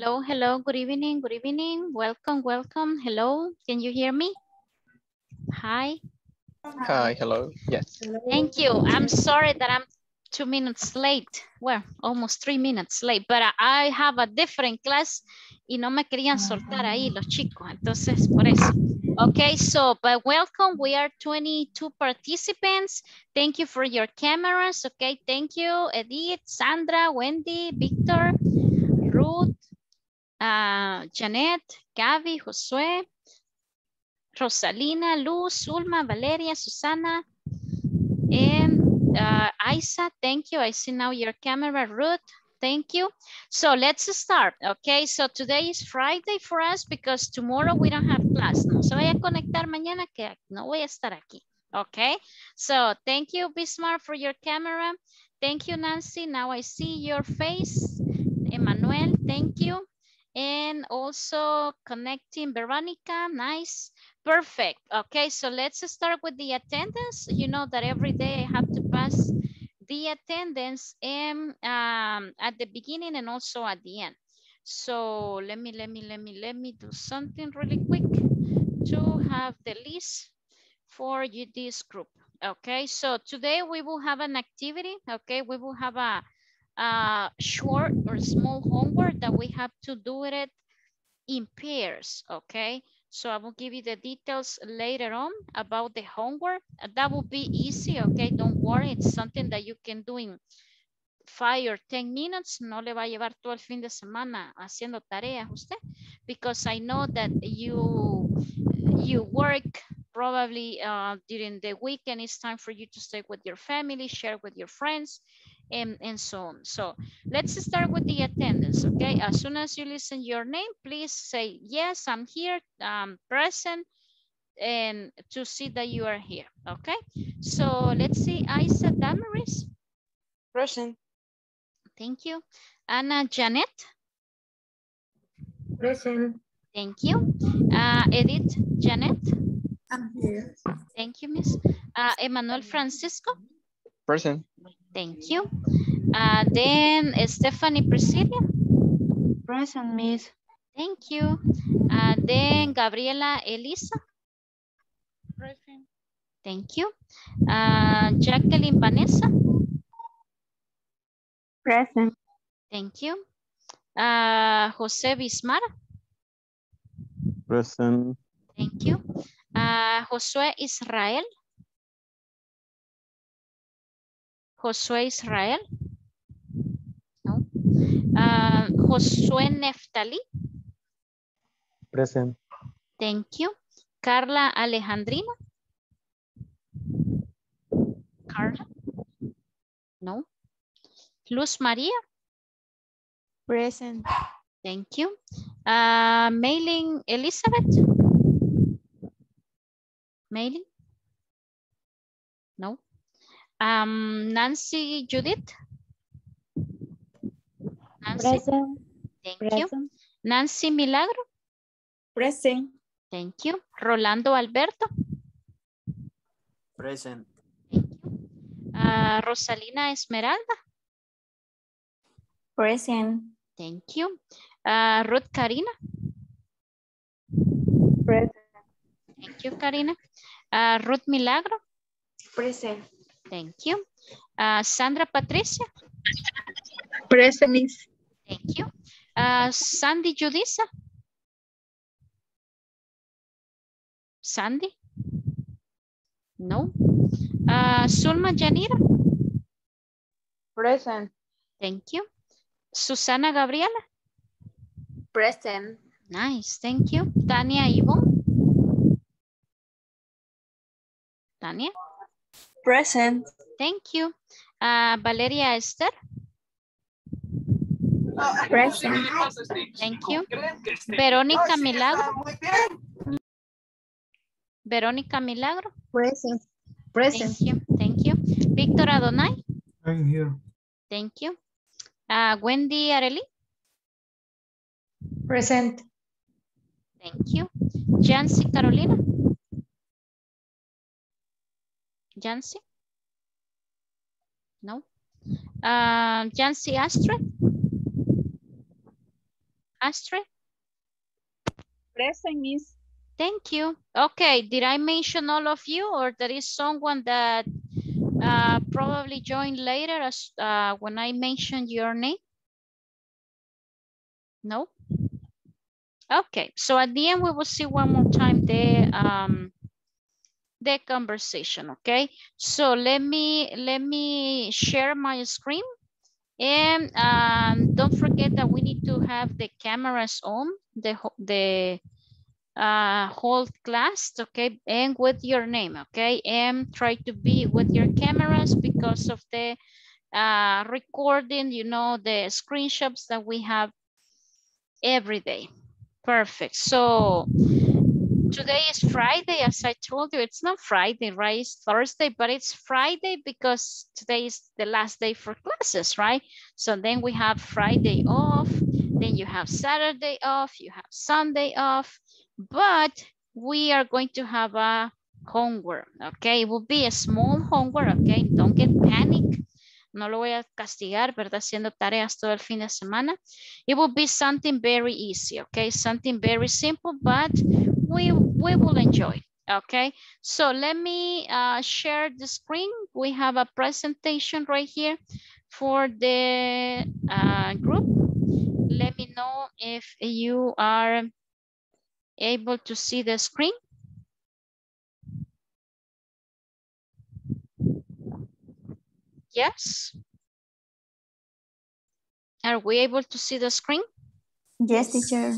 Hello, hello, good evening, good evening. Welcome, welcome. Hello, can you hear me? Hi. Hi, hello. Yes. Thank you. I'm sorry that I'm two minutes late. Well, almost three minutes late, but I have a different class y no me querían soltar ahí los chicos. Entonces, por eso. Okay, so, but welcome. We are 22 participants. Thank you for your cameras. Okay, thank you, Edith, Sandra, Wendy, Victor, uh, Janet, Gaby, Josué, Rosalina, Luz, Ulma, Valeria, Susana, and uh, Isa, thank you. I see now your camera, Ruth, thank you. So let's start, okay? So today is Friday for us because tomorrow we don't have class. No se vaya a conectar mañana que no voy a estar aquí, okay? So thank you, Bismarck, for your camera. Thank you, Nancy. Now I see your face. Emmanuel, thank you. And also connecting Veronica, nice. Perfect. Okay, so let's start with the attendance. You know that every day I have to pass the attendance and um, at the beginning and also at the end. So let me, let me, let me, let me do something really quick to have the list for you, this group. Okay, so today we will have an activity. Okay, we will have a, a short or small homework that we have to do it in pairs. Okay, so I will give you the details later on about the homework. That will be easy, okay? Don't worry, it's something that you can do in five or 10 minutes. No le va a llevar todo el fin de semana haciendo tareas usted, because I know that you, you work probably uh, during the weekend. It's time for you to stay with your family, share with your friends, and, and so on. So let's start with the attendance, okay? As soon as you listen your name, please say, yes, I'm here, I'm present, and to see that you are here, okay? So let's see, Isa Damaris. Present. Thank you. Anna Janet. Present. Thank you. Uh, Edith Janet. I'm here. Thank you, Miss. Uh, Emmanuel Francisco. Present. Thank you. Uh, then Stephanie Priscilla. Present, Miss. Thank you. Uh, then Gabriela Elisa. Present. Thank you. Uh, Jacqueline Vanessa. Present. Thank you. Uh, Jose Bismar. Present. Thank you. Uh, Josué Israel. Josué Israel. No. Uh, Josué Neftali. Present. Thank you. Carla Alejandrina. Carla. No. Luz María. Present. Thank you. Uh, Mailing Elizabeth. Mailing. Um, Nancy Judith. Nancy. Present. Thank you. Nancy Milagro. Present. Thank you. Rolando Alberto. Present. Thank you. Uh, Rosalina Esmeralda. Present. Thank you. Uh, Ruth Karina. Present. Thank you, Karina. Uh, Ruth Milagro. Present. Thank you. Uh, Sandra Patricia. Present, Miss. Thank you. Uh, Sandy Judisa. Sandy? No. Uh, Sulma Yanira. Present. Thank you. Susana Gabriela. Present. Nice, thank you. Tania Yvonne. Tania, Present. thank you. Uh, Valeria Esther. Present. Thank you. Verónica Milagro. Verónica Milagro. Present. Thank you. Thank you. Víctor Adonai. I'm here. Thank you. Uh, Wendy Areli. Present. Thank you. Jancy Carolina. Jancy? No. Uh, Jancy Astrid. Astrid? Present, Miss. Thank you. Okay, did I mention all of you or there is someone that uh, probably joined later as uh, when I mentioned your name? No? Okay, so at the end we will see one more time the um, the conversation, okay? So let me let me share my screen and um, don't forget that we need to have the cameras on the the uh, whole class, okay, and with your name, okay, and try to be with your cameras because of the uh, recording, you know, the screenshots that we have every day. Perfect. So today is Friday, as I told you, it's not Friday, right? It's Thursday, but it's Friday because today is the last day for classes, right? So then we have Friday off, then you have Saturday off, you have Sunday off, but we are going to have a homework, okay? It will be a small homework, okay? Don't get panic. No lo voy a castigar, ¿verdad? Haciendo tareas todo el fin de semana. It will be something very easy, okay? Something very simple, but we, we will enjoy, okay? So let me uh, share the screen. We have a presentation right here for the uh, group. Let me know if you are able to see the screen? Yes. Are we able to see the screen? Yes, teacher.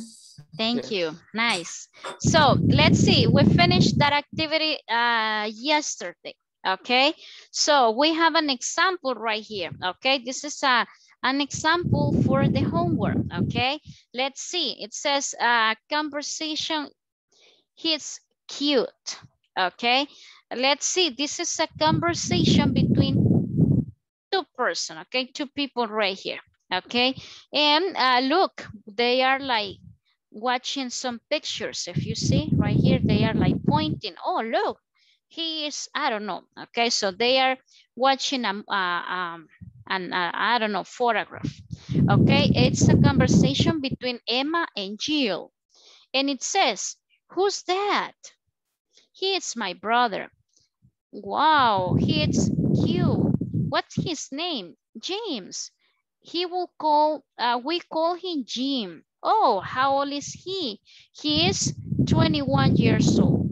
Thank you. Nice. So let's see. We finished that activity uh, yesterday. Okay. So we have an example right here. Okay. This is a an example for the homework, okay? Let's see, it says uh, conversation, he's cute, okay? Let's see, this is a conversation between two person, okay? Two people right here, okay? And uh, look, they are like watching some pictures. If you see right here, they are like pointing, oh, look, he is, I don't know, okay? So they are watching a, um, uh, I don't know, photograph. Okay, it's a conversation between Emma and Jill. And it says, who's that? He is my brother. Wow, he is cute. What's his name? James. He will call, uh, we call him Jim. Oh, how old is he? He is 21 years old.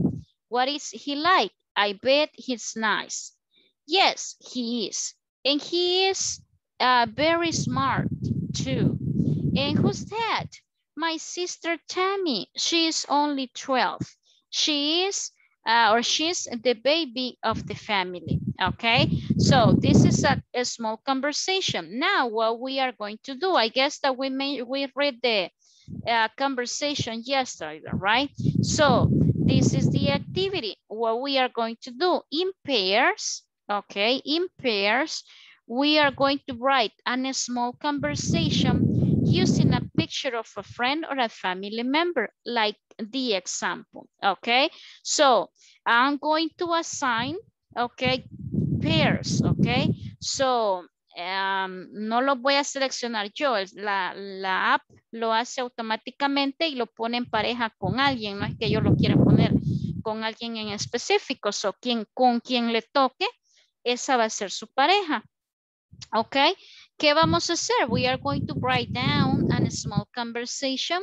What is he like? I bet he's nice. Yes, he is. And he is uh, very smart too. And who's that? My sister Tammy. She is only 12. She is, uh, or she's the baby of the family. Okay, so this is a, a, small conversation. Now, what we are going to do, I guess that we may we read the uh, conversation yesterday, right? So this is the activity. What we are going to do in pairs, okay, in pairs, we are going to write a small conversation using a picture of a friend or a family member, like the example, okay? So I'm going to assign, okay, pairs, okay? So um, no lo voy a seleccionar yo, la, la app lo hace automáticamente y lo pone en pareja con alguien, no es que yo lo quiera poner con alguien en específico, so quien, con quien le toque, esa va a ser su pareja. Okay, ¿qué vamos a hacer? We are going to write down a small conversation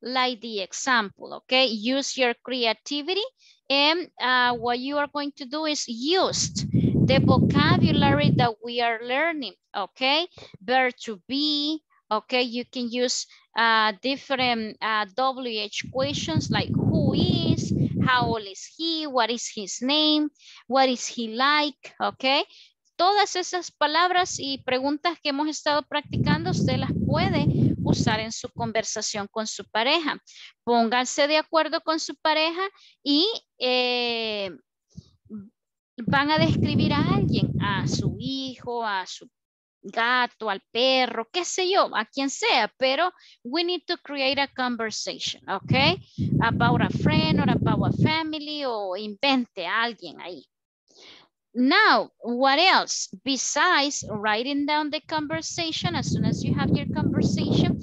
like the example, okay? Use your creativity and uh, what you are going to do is use the vocabulary that we are learning, okay? Verb to be, okay? You can use uh, different uh, WH questions like who is, how old is he, what is his name, what is he like, okay? Todas esas palabras y preguntas que hemos estado practicando, usted las puede usar en su conversación con su pareja. Pónganse de acuerdo con su pareja y eh, van a describir a alguien, a su hijo, a su gato, al perro, qué sé yo, a quien sea, pero we need to create a conversation, okay? About a friend or about a family o invente a alguien ahí. Now, what else? Besides writing down the conversation, as soon as you have your conversation,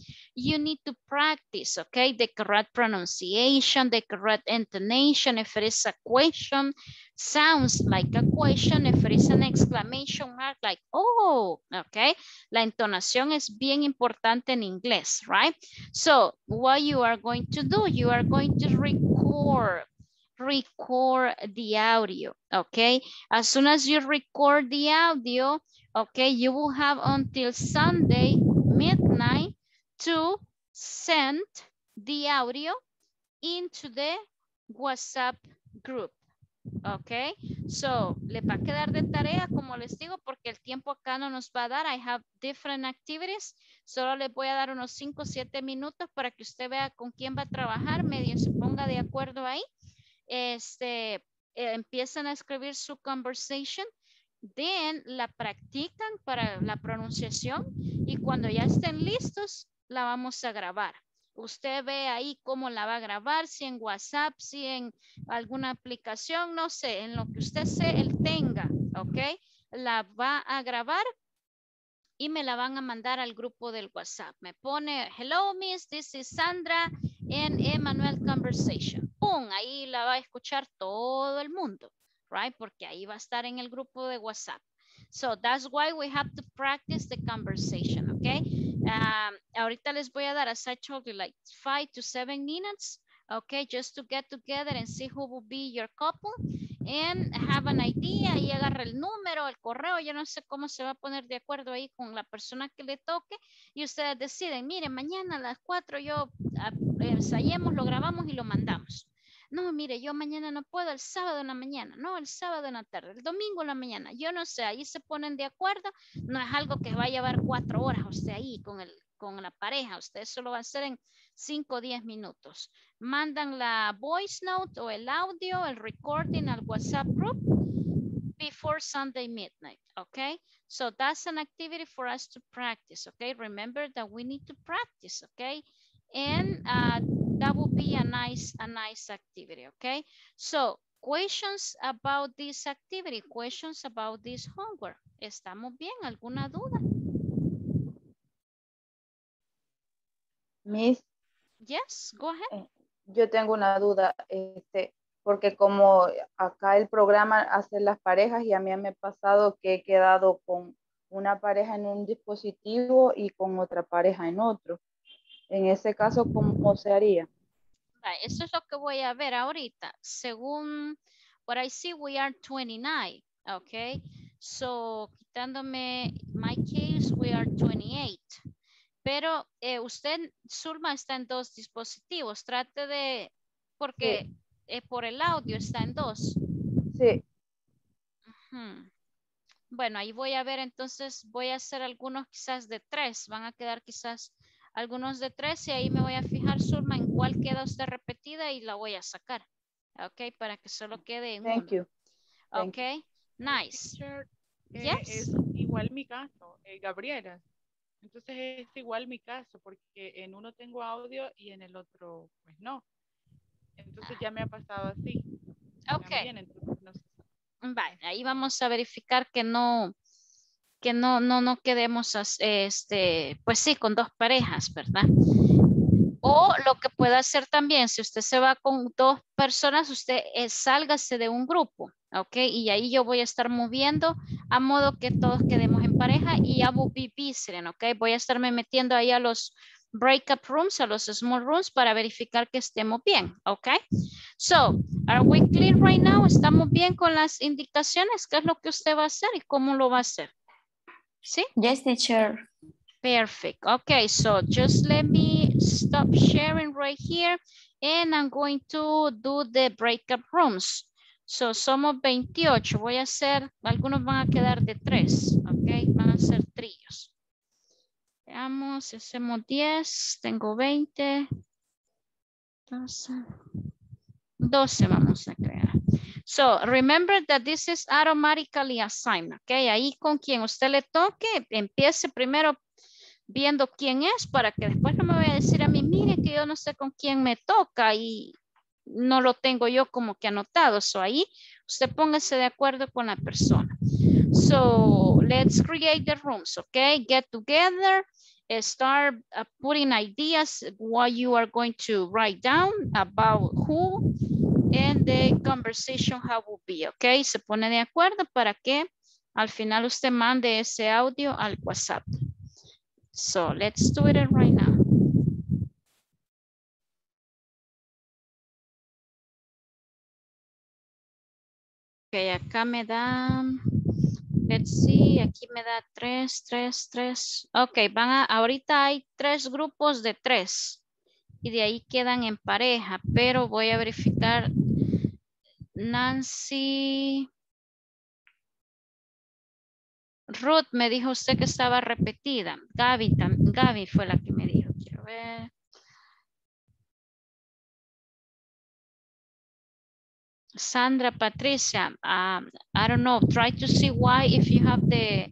you need to practice, okay? The correct pronunciation, the correct intonation. If it is a question, sounds like a question. If it is an exclamation mark, like, oh, okay? La entonación es bien importante en inglés, right? So what you are going to do, you are going to record record the audio, okay? As soon as you record the audio, okay, you will have until Sunday to send the audio into the WhatsApp group. Okay, so le va a quedar de tarea, como les digo, porque el tiempo acá no nos va a dar. I have different activities. Solo les voy a dar unos 5 o 7 minutos para que usted vea con quién va a trabajar, medio se ponga de acuerdo ahí. Este, eh, empiezan a escribir su conversation then la practican para la pronunciación y cuando ya estén listos, la vamos a grabar. Usted ve ahí cómo la va a grabar, si en WhatsApp, si en alguna aplicación, no sé, en lo que usted se, él tenga, ¿ok? La va a grabar y me la van a mandar al grupo del WhatsApp. Me pone, hello miss, this is Sandra en Emmanuel Conversation. ¡Pum! Ahí la va a escuchar todo el mundo, right? Porque ahí va a estar en el grupo de WhatsApp. So that's why we have to practice the conversation, okay? Um, ahorita les voy a dar, as I told you, like five to seven minutes, okay? Just to get together and see who will be your couple and have an idea y agarra el número, el correo, yo no sé cómo se va a poner de acuerdo ahí con la persona que le toque y ustedes deciden, miren, mañana a las cuatro yo ah, ensayemos, lo grabamos y lo mandamos. No, mire, yo mañana no puedo, el sábado en la mañana, no, el sábado en la tarde, el domingo en la mañana, yo no sé, ahí se ponen de acuerdo, no es algo que va a llevar cuatro horas usted ahí con, el, con la pareja, usted solo va a hacer en cinco o diez minutos. Mandan la voice note o el audio, el recording al WhatsApp group before Sunday midnight, okay? So that's an activity for us to practice, okay? Remember that we need to practice, okay? And uh, that would be a nice, a nice activity, okay? So, questions about this activity, questions about this homework. ¿Estamos bien? ¿Alguna duda? Miss. Yes, go ahead. Eh, yo tengo una duda, este, porque como acá el programa hace las parejas y a mí me ha pasado que he quedado con una pareja en un dispositivo y con otra pareja en otro. En ese caso, ¿cómo se haría? Eso es lo que voy a ver ahorita. Según what I see, we are 29, okay? So, quitándome my case, we are 28. Pero eh, usted, Zulma, está en dos dispositivos. Trate de, porque eh, por el audio está en dos. Sí. Bueno, ahí voy a ver, entonces voy a hacer algunos quizás de tres. Van a quedar quizás algunos de tres y ahí me voy a fijar, Zulma, en cuál queda usted repetida y la voy a sacar. Ok, para que solo quede en Thank you. ok, nice. Eh, es igual mi caso, eh, Gabriela. Entonces es igual mi caso porque en uno tengo audio y en el otro pues no. Entonces ya me ha pasado así. Ok. Vale, ahí vamos a verificar que no, que no, no, no quedemos, este, pues sí, con dos parejas, ¿verdad? O lo que puede hacer también, si usted se va con dos personas, usted eh, sálgase de un grupo, ¿ok? Y ahí yo voy a estar moviendo a modo que todos quedemos en pareja y ya voy a ¿ok? Voy a estarme metiendo ahí a los breakup rooms, a los small rooms para verificar que estemos bien, ¿ok? So, are we clear right now? ¿Estamos bien con las indicaciones? ¿Qué es lo que usted va a hacer y cómo lo va a hacer? ¿Sí? Yes, teacher. Perfect. Okay, so just let me stop sharing right here and I'm going to do the breakup rooms. So somos 28. Voy a hacer, algunos van a quedar de tres. Ok, van a ser trillos. Veamos, hacemos 10, tengo 20. 12. 12 vamos a crear. So remember that this is automatically assigned, ¿ok? Ahí con quien usted le toque, empiece primero viendo quién es para que después no me vaya a decir a mí, mire que yo no sé con quién me toca y no lo tengo yo como que anotado. So ahí Usted póngase de acuerdo con la persona. So let's create the rooms, okay? Get together, start uh, putting ideas what you are going to write down about who and the conversation how will be, okay? Se pone de acuerdo para que al final usted mande ese audio al WhatsApp. So let's do it right now. Ok, acá me da, let's see, aquí me da tres, tres, tres. Ok, van a, ahorita hay tres grupos de tres y de ahí quedan en pareja, pero voy a verificar. Nancy. Ruth, me dijo usted que estaba repetida. Gaby, Gaby fue la que me dijo. Quiero ver. Sandra, Patricia, um, I don't know, try to see why if you have the,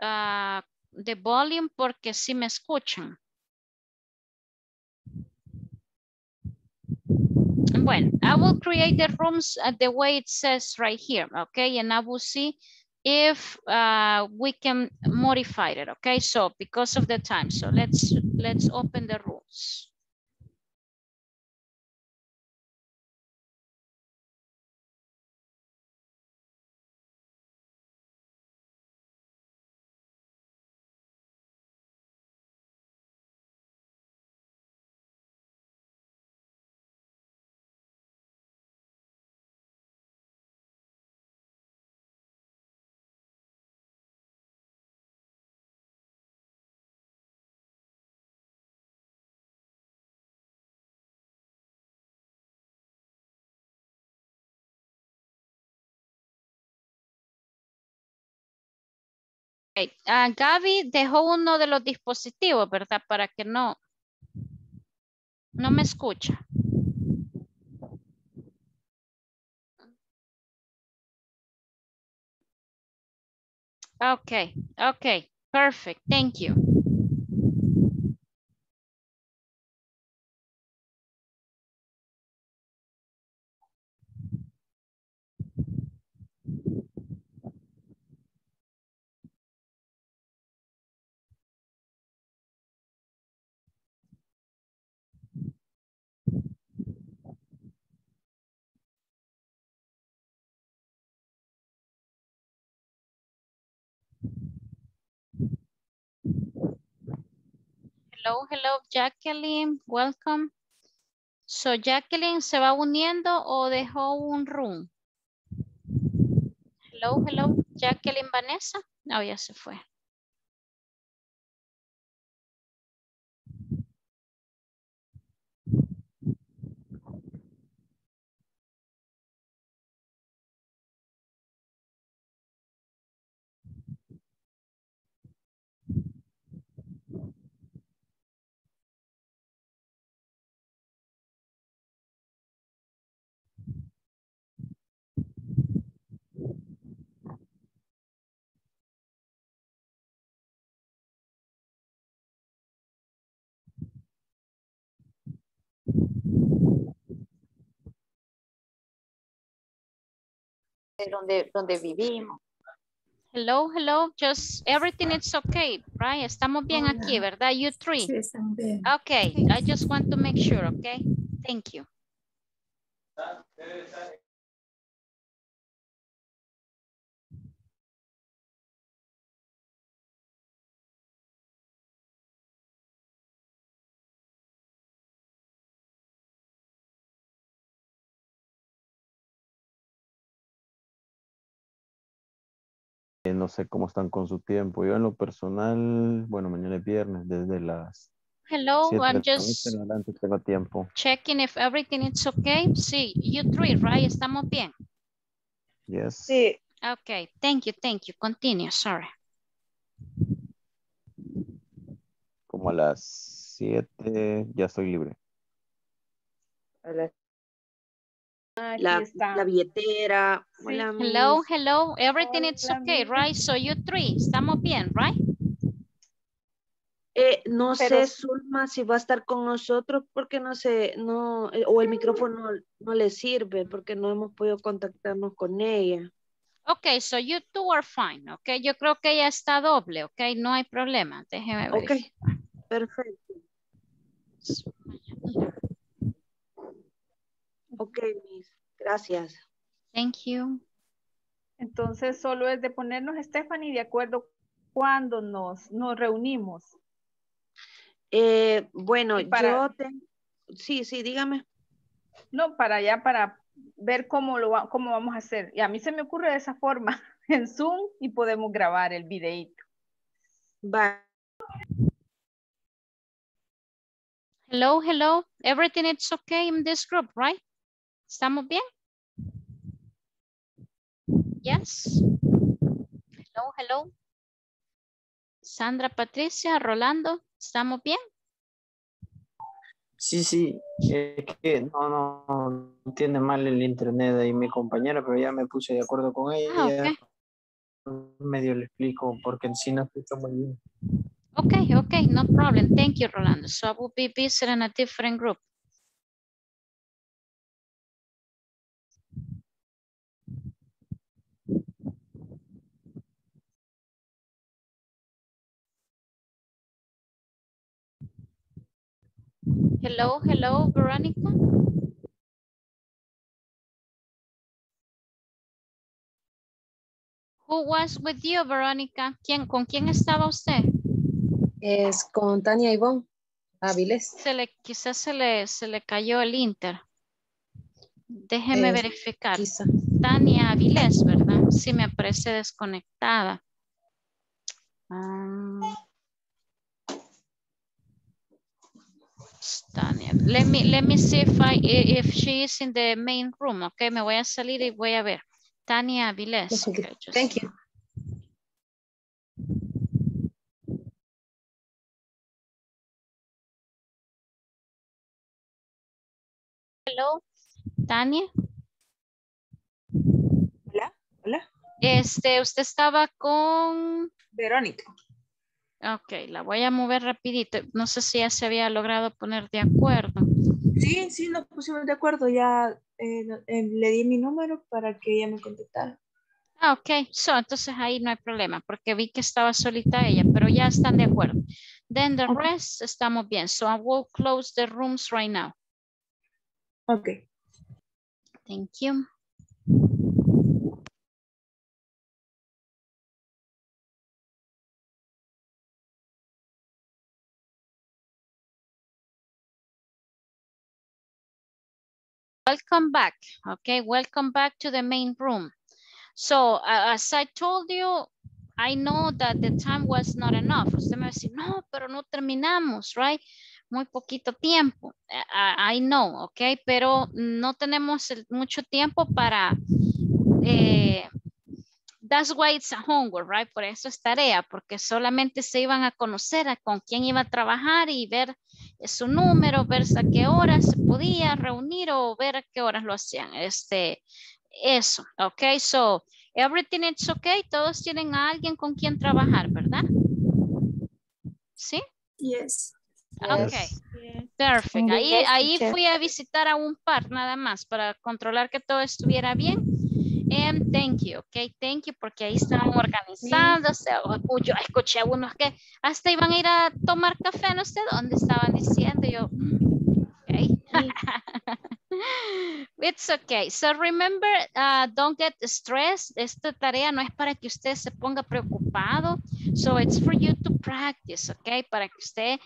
uh, the volume, porque si me escuchan. Bueno, I will create the rooms the way it says right here, okay? And I will see if uh, we can modify it, okay? So because of the time, so let's let's open the rules. Uh, Gaby dejó uno de los dispositivos, ¿verdad? Para que no, no me escucha. Okay, okay, perfect, thank you. Hello, hello, Jacqueline, welcome. So, Jacqueline, ¿se va uniendo o dejó un room? Hello, hello, Jacqueline Vanessa. No, ya se fue. De donde, donde vivimos. Hello, hello, just everything is okay, right? Estamos bien aquí, ¿verdad? You three. Sí, están bien. Okay, I just want to make sure, okay? Thank you. No sé cómo están con su tiempo. Yo en lo personal, bueno, mañana es viernes, desde las Hello, 7 I'm just noche en adelante tengo tiempo. checking if everything is okay. Sí, you three, right? Estamos bien. Yes. Sí, Okay, thank you, thank you. Continue, sorry. Como a las 7 ya estoy libre. a las La, la billetera. Hola, Hello, hello, everything is okay, right? So you three, estamos bien, right? Eh, no sé, Zulma, si va a estar con nosotros porque no sé, no, eh, o el micrófono no le sirve porque no hemos podido contactarnos con ella. Ok, so you two are fine, ok. Yo creo que ella está doble, ok. No hay problema. Déjeme ver. Ok, perfecto. Ok, Miss. Gracias. Thank you. Entonces, solo es de ponernos, Stephanie, de acuerdo cuando nos, nos reunimos. Eh, bueno, yo tengo... Sí, sí, dígame. No, para allá, para ver cómo, lo, cómo vamos a hacer. Y a mí se me ocurre de esa forma, en Zoom, y podemos grabar el videito. Bye. Hello, hello. Everything is okay in this group, right? ¿Estamos bien? Yes. Hello, hello. Sandra, Patricia, Rolando, ¿estamos bien? Sí, sí, es que no, no, no tiene mal el internet ahí mi compañera, pero ya me puse de acuerdo con ella. Ah, okay. Medio le explico porque si no escucho muy bien. Okay, okay, no problem. Thank you, Rolando. So I will be visiting a different group. Hello, hello, Veronica. Who was with you, Veronica? ¿Quién, ¿Con quién estaba usted? Es con Tania Ivonne Avilés. Se le, quizás se le, se le cayó el inter. Déjeme verificar. Tania Avilés, ¿verdad? Sí, me aparece desconectada. Um, Tania. Let me, let me see if, I, if she is in the main room. Okay, me voy a salir y voy a ver. Tania Avilés. Okay, just... Thank you. Hello, Tania. Hola, hola. Este, usted estaba con... Verónica. Ok, la voy a mover rapidito. No sé si ya se había logrado poner de acuerdo. Sí, sí, nos pusimos de acuerdo. Ya eh, eh, le di mi número para que ella me contestara. Ah, ok. So, entonces ahí no hay problema porque vi que estaba solita ella, pero ya están de acuerdo. Then the rest estamos bien. So I will close the rooms right now. Ok. Thank you. Welcome back. Okay, welcome back to the main room. So, as I told you, I know that the time was not enough. Usted me va no, pero no terminamos, right? Muy poquito tiempo. I, I know, okay, pero no tenemos mucho tiempo para eh, That's why it's a homework, right? Por eso es tarea, porque solamente se iban a conocer a con quién iba a trabajar y ver su número, ver a qué horas se podía reunir o ver a qué horas lo hacían. Este, eso, ok, so everything is okay. Todos tienen a alguien con quien trabajar, ¿verdad? ¿Sí? Yes. Ok, perfecto. Ahí, ahí fui a visitar a un par nada más para controlar que todo estuviera bien And thank you, ok, thank you, porque ahí estaban organizándose. Yo escuché a unos que hasta iban a ir a tomar café, no sé dónde estaban diciendo. Yo, ok. It's okay. So remember, uh, don't get stressed. Esta tarea no es para que usted se ponga preocupado. So it's for you to practice, okay? Para que usted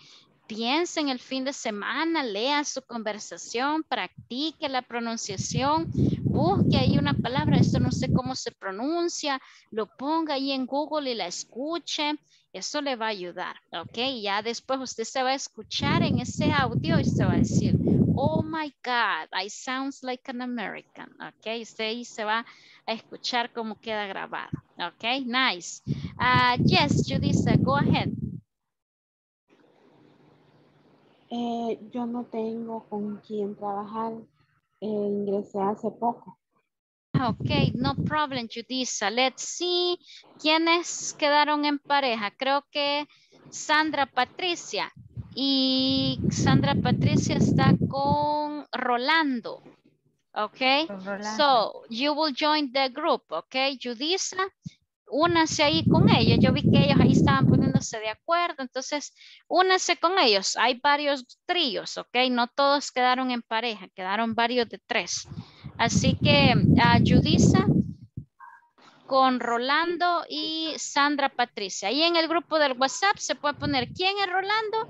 piense en el fin de semana, lea su conversación, practique la pronunciación, busque ahí una palabra, esto no sé cómo se pronuncia, lo ponga ahí en Google y la escuche, eso le va a ayudar, ¿ok? Ya después usted se va a escuchar en ese audio y se va a decir, oh my God, I sounds like an American, ¿ok? Usted ahí se va a escuchar cómo queda grabado, ¿ok? Nice. Uh, yes, Judith, go ahead. Eh, yo no tengo con quién trabajar. Eh, ingresé hace poco. Ok, no problem, Judisa. Let's see quiénes quedaron en pareja. Creo que Sandra Patricia. Y Sandra Patricia está con Rolando. Okay, so you will join the group, okay, Judisa, únase ahí con ellos. Yo vi que ellos ahí estaban poniéndose de acuerdo, entonces únase con ellos. Hay varios tríos, ok, no todos quedaron en pareja, quedaron varios de tres. Así que uh, Judisa, con Rolando y Sandra Patricia. Ahí en el grupo del WhatsApp se puede poner, ¿quién es Rolando?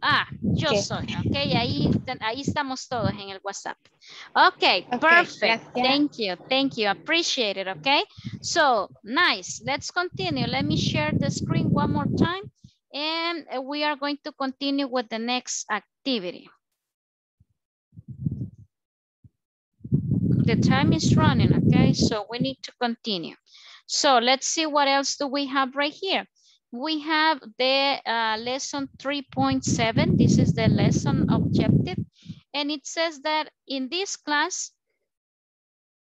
Ah, yo soy, ok, ahí, ahí estamos todos en el WhatsApp. Okay, okay perfect, gracias. thank you, thank you, appreciate it, okay? So, nice, let's continue. Let me share the screen one more time and we are going to continue with the next activity. The time is running, okay? So we need to continue. So let's see what else do we have right here. We have the uh, lesson 3.7. This is the lesson objective. And it says that in this class,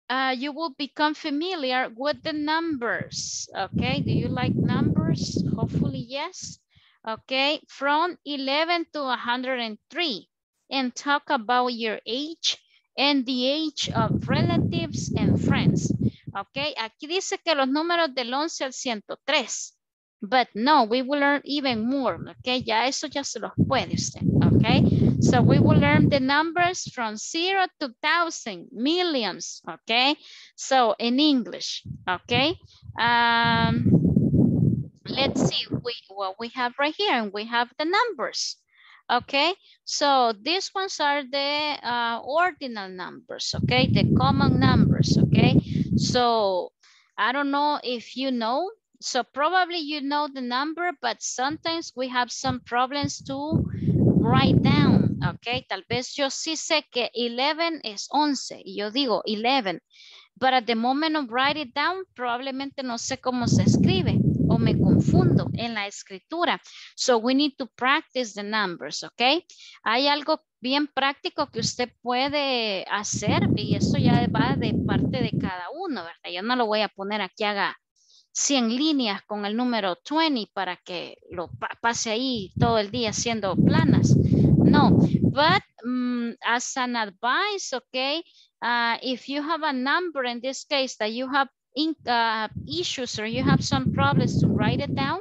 uh, you will become familiar with the numbers. Okay, do you like numbers? Hopefully, yes. Okay, from 11 to 103 and talk about your age and the age of relatives and friends. Ok, aquí dice que los números del 11 al 103. But no, we will learn even more. Ok, ya eso ya se los puede usted. Ok, so we will learn the numbers from zero to thousand, millions. Ok, so in English. Ok, um, let's see we, what we have right here. And we have the numbers. Okay, so these ones are the uh, ordinal numbers, okay, the common numbers, okay. So I don't know if you know, so probably you know the number, but sometimes we have some problems to write down, okay. Tal vez yo sí sé que 11 es 11, y yo digo 11, but at the moment of write it down, probablemente no sé cómo se escribe en la escritura. So we need to practice the numbers, ¿ok? Hay algo bien práctico que usted puede hacer y eso ya va de parte de cada uno, ¿verdad? Yo no lo voy a poner aquí, haga 100 líneas con el número 20 para que lo pase ahí todo el día haciendo planas. No, but um, as an advice, okay, uh, if you have a number in this case that you have in, uh, issues or you have some problems to write it down,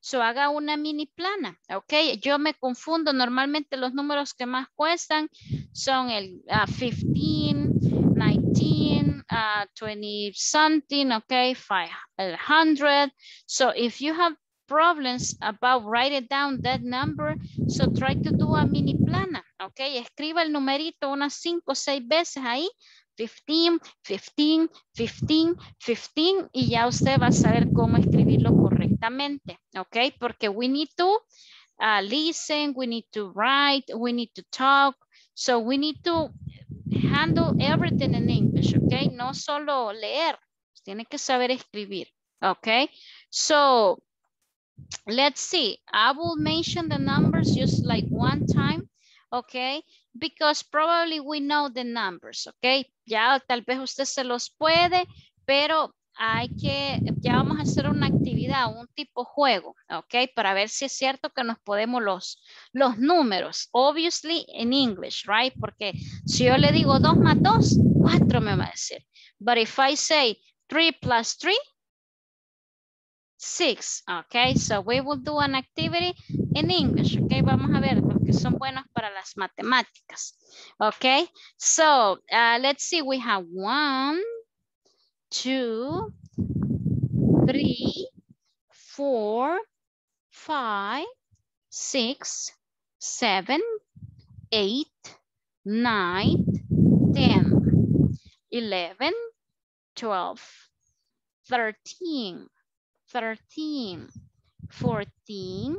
so haga una mini plana, ok. Yo me confundo, normalmente los números que más cuestan son el uh, 15, 19, uh, 20 something, ok, 500. So if you have problems about writing down that number, so try to do a mini plana, ok. Escriba el numerito unas 5 o 6 veces ahí 15, 15, 15, 15 y ya usted va a saber cómo escribirlo correctamente, ¿ok? Porque we need to uh, listen, we need to write, we need to talk, so we need to handle everything in English, ¿ok? No solo leer, tiene que saber escribir, ¿ok? So, let's see, I will mention the numbers just like one time, okay? Because probably we know the numbers, okay? Ya tal vez usted se los puede, pero hay que, ya vamos a hacer una actividad, un tipo juego, ok, para ver si es cierto que nos podemos los, los números, obviously in English, right, porque si yo le digo 2 más 2, 4 me va a decir, but if I say 3 plus 3, six. Okay, so we will do an activity in English. Okay, vamos a ver son buenos para las matemáticas. Okay, so uh, let's see. We have one, two, three, four, five, six, seven, eight, nine, ten, eleven, twelve, thirteen. 13, 14,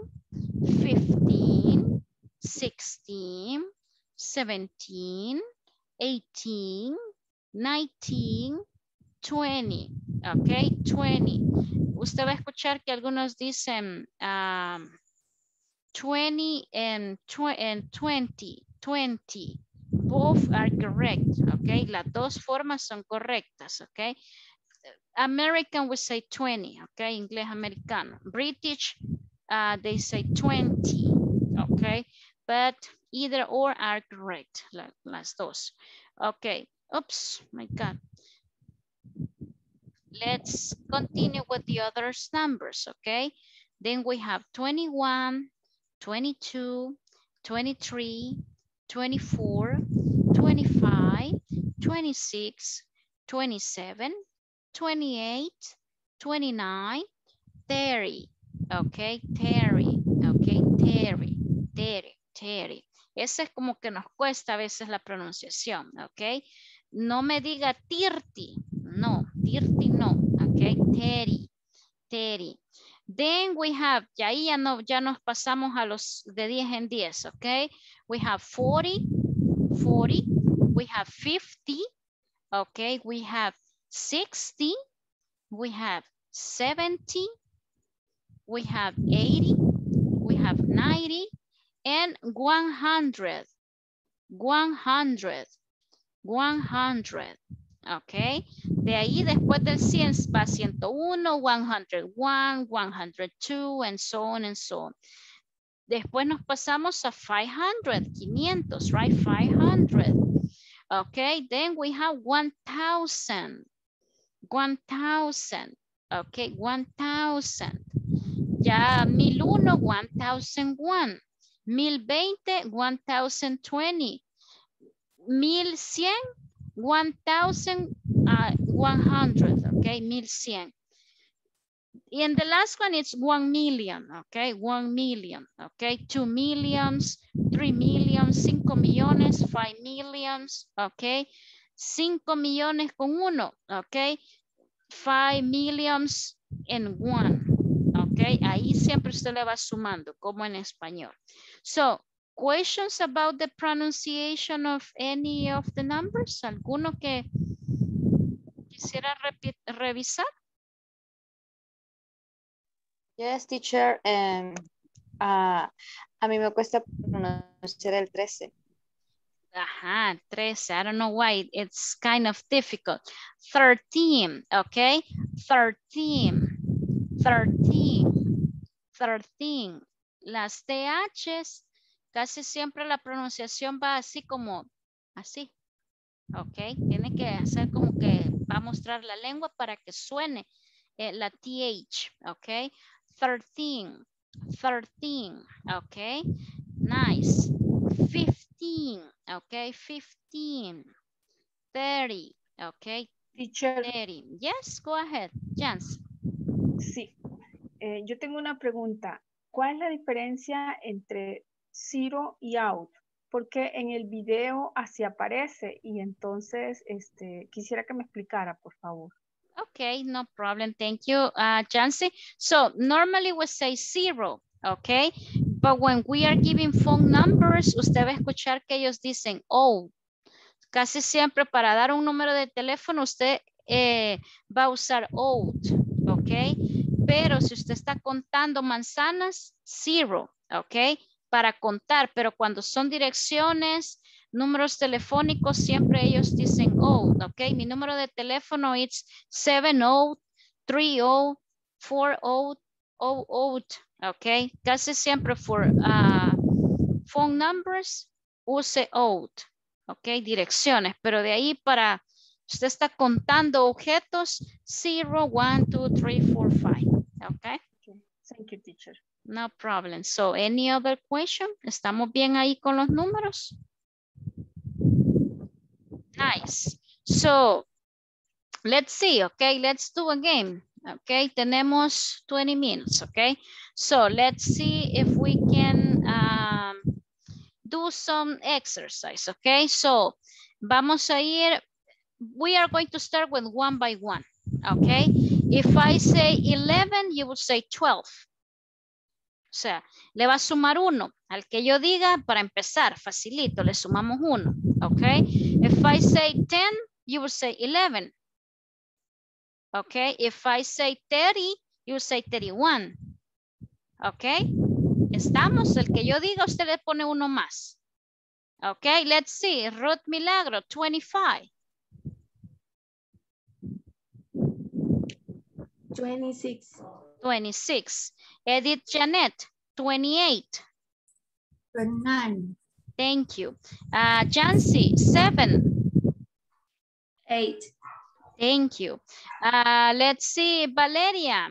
15, 16, 17, 18, 19, 20. Ok, 20. Usted va a escuchar que algunos dicen um, 20 and, 20, 20. Both are correct. Ok, las dos formas son correctas. Ok. American we say 20, okay, inglés americano. British uh, they say 20, okay? But either or are correct, la, las dos. Okay, oops, my God. Let's continue with the other numbers, okay? Then we have 21, 22, 23, 24, 25, 26, 27, 28, 29, 30. Okay, Terry. Okay, Terry, Terry, Ese es como que nos cuesta a veces la pronunciación, ok. No me diga tirti, no, tirti no, ok, Terry, Terry. Then we have, ya ahí ya, no, ya nos pasamos a los de 10 en 10, ok. We have 40, 40, we have 50, okay, we have 60, we have 70, we have 80, we have 90, and 100, 100, 100, ok. De ahí después del 100 va 101, 101, 102, and so on and so on. Después nos pasamos a 500, 500, right? 500. Okay, then we have 1,000. 1,000. Okay, 1,000. Ya 1001, 1001. 1020, 1020. Ah, 1100, 1100. Okay, 1100. And the last one is 1 million, okay? 1 million, okay? 2 millions, 3 millions, 5 millones, 5 millions, okay? 5 millones con uno, okay? 5 millions and 1, okay? Ahí siempre usted le va sumando, como en español. So, questions about the pronunciation of any of the numbers? ¿Alguno que quisiera revisar? Yes, teacher. Um, uh, a mí me cuesta pronunciar el 13. Ajá, 13. I don't know why. It's kind of difficult. 13, okay? 13. 13. 13. Las THs, casi siempre la pronunciación va así como, así. Ok, tiene que hacer como que va a mostrar la lengua para que suene eh, la TH, ok? 13, 13, okay, nice. 15, okay, 15, 30, okay, Teacher. 30. Yes, go ahead, Jans. Sí, eh, yo tengo una pregunta. ¿Cuál es la diferencia entre zero y out? Porque en el video así aparece y entonces este, quisiera que me explicara, por favor. Okay, no problem. Thank you, uh, Jancy. So normally we say zero, okay? But when we are giving phone numbers, usted va a escuchar que ellos dicen oh. Casi siempre para dar un número de teléfono, usted eh, va a usar out, okay? Pero si usted está contando manzanas, zero, okay? Para contar, pero cuando son direcciones, números telefónicos, siempre ellos dicen, oh, ok, mi número de teléfono es 70304000, ok, casi siempre for uh, phone numbers use out, ok, direcciones, pero de ahí para, usted está contando objetos, 0, 1, 2, 3, 4, 5, ok. Thank you, teacher. No problem. So, any other question? ¿Estamos bien ahí con los números? Nice. So, let's see, okay? Let's do a game, okay? Tenemos 20 minutes, okay? So, let's see if we can um, do some exercise, okay? So, vamos a ir, we are going to start with one by one, okay? If I say 11, you will say 12. O sea, le va a sumar uno. Al que yo diga, para empezar, facilito, le sumamos uno. Okay? If I say 10, you will say 11. Okay? If I say 30, you will say 31. Okay? ¿Estamos? El que yo diga, usted le pone uno más. Okay, let's see. Ruth Milagro, 25. 26. 26. Edith Janet, 28. 29. Thank you. Uh, Jancy, 7. 8. Thank you. Uh, let's see, Valeria,